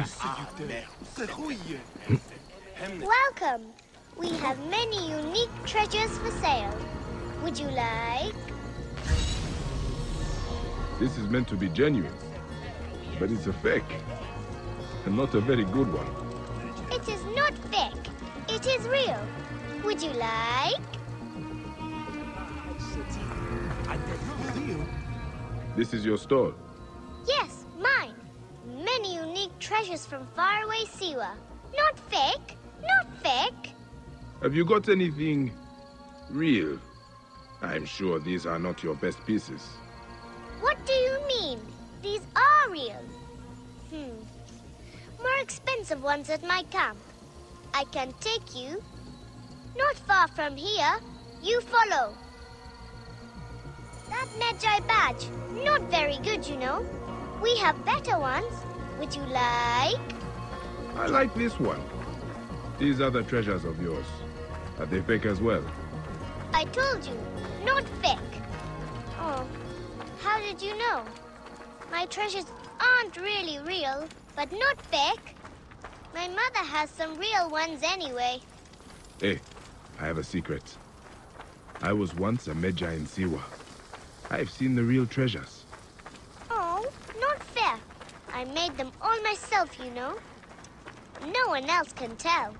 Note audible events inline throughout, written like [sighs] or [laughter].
[laughs] Welcome. We have many unique treasures for sale. Would you like? This is meant to be genuine, but it's a fake. And not a very good one. It is not fake. It is real. Would you like? This is your stall. Yes, mine. Many unique treasures from faraway Siwa. Not fake. Not fake. Have you got anything real? I'm sure these are not your best pieces. What do you mean? These are real. Hmm. More expensive ones at my camp. I can take you. Not far from here. You follow. That Medjay badge. Not very good, you know. We have better ones. Would you like? I like this one. These are the treasures of yours. Are they fake as well? I told you, not fake. Oh, how did you know? My treasures aren't really real, but not fake. My mother has some real ones anyway. Hey, I have a secret. I was once a Medjay in Siwa. I've seen the real treasures. I made them all myself, you know. No one else can tell.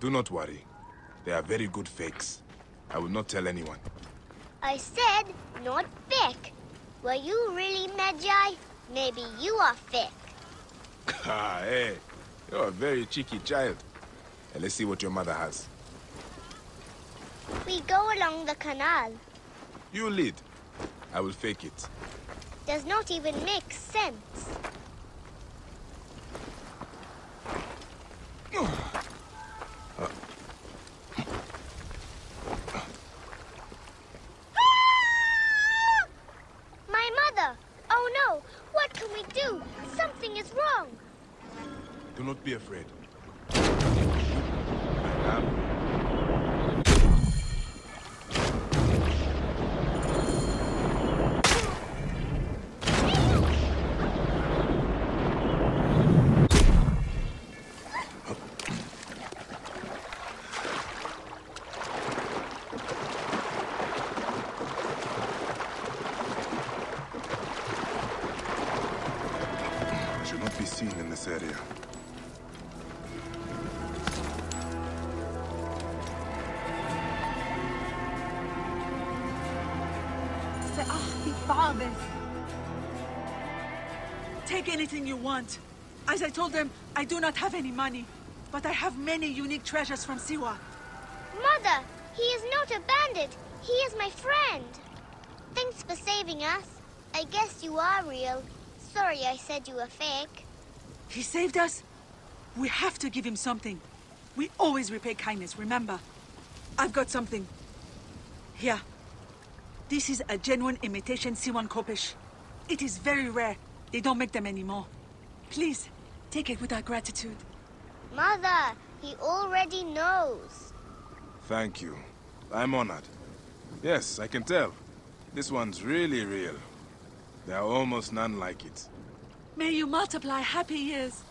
Do not worry. They are very good fakes. I will not tell anyone. I said not fake. Were you really Medjay? Maybe you are fake. [laughs] Ah, hey. You're a very cheeky child. And let's see what your mother has. We go along the canal. You lead. I will fake it. Does not even make sense. [sighs] My mother! Oh no! What can we do? Something is wrong. Do not be afraid. Seen in this area. Se'ahti Fabes. Take anything you want. As I told them, I do not have any money, but I have many unique treasures from Siwa. Mother, he is not a bandit. He is my friend. Thanks for saving us. I guess you are real. Sorry I said you were fake. He saved us. We have to give him something. We always repay kindness, remember? I've got something. Here. This is a genuine imitation Siwan Khopesh. It is very rare. They don't make them anymore. Please, take it with our gratitude. Mother, he already knows. Thank you. I'm honored. Yes, I can tell. This one's really real. There are almost none like it. May you multiply happy years.